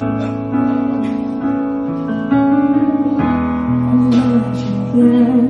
那几分。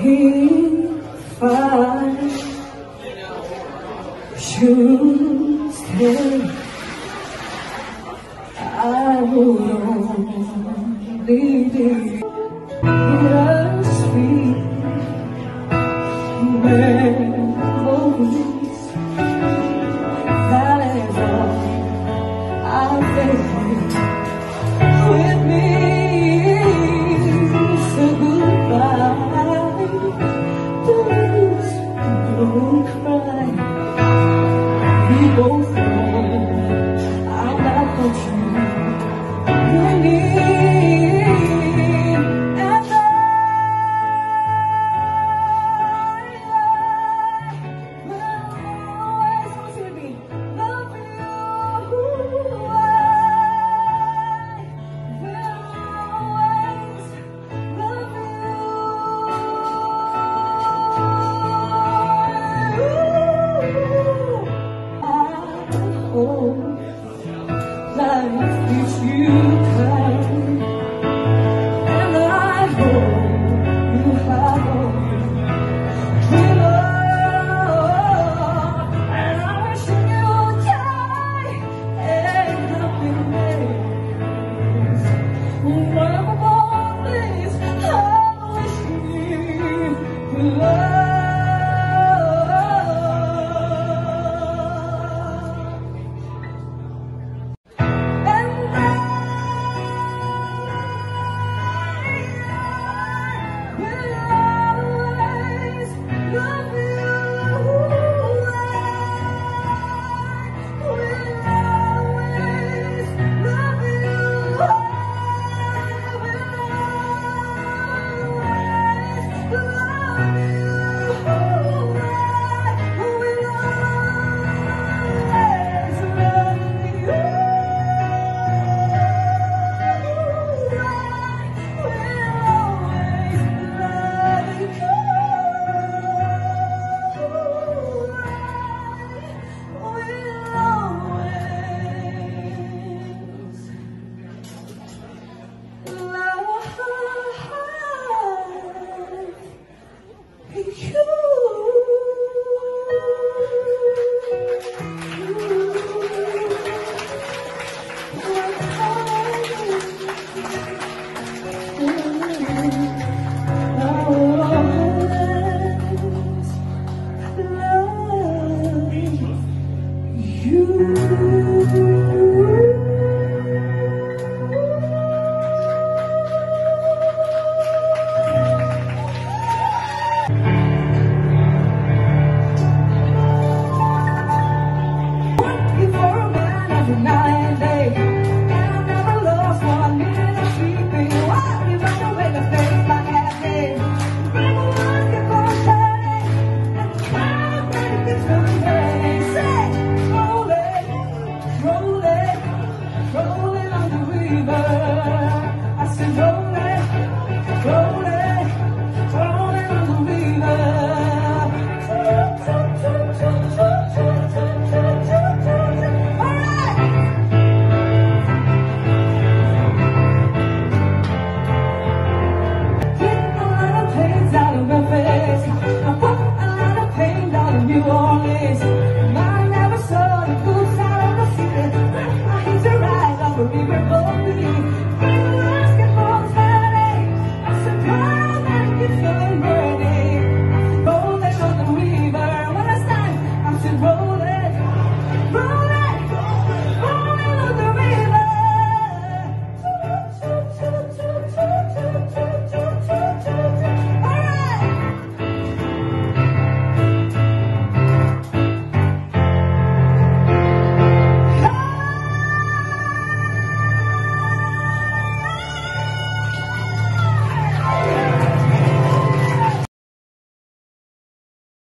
if I should stay, I only be world.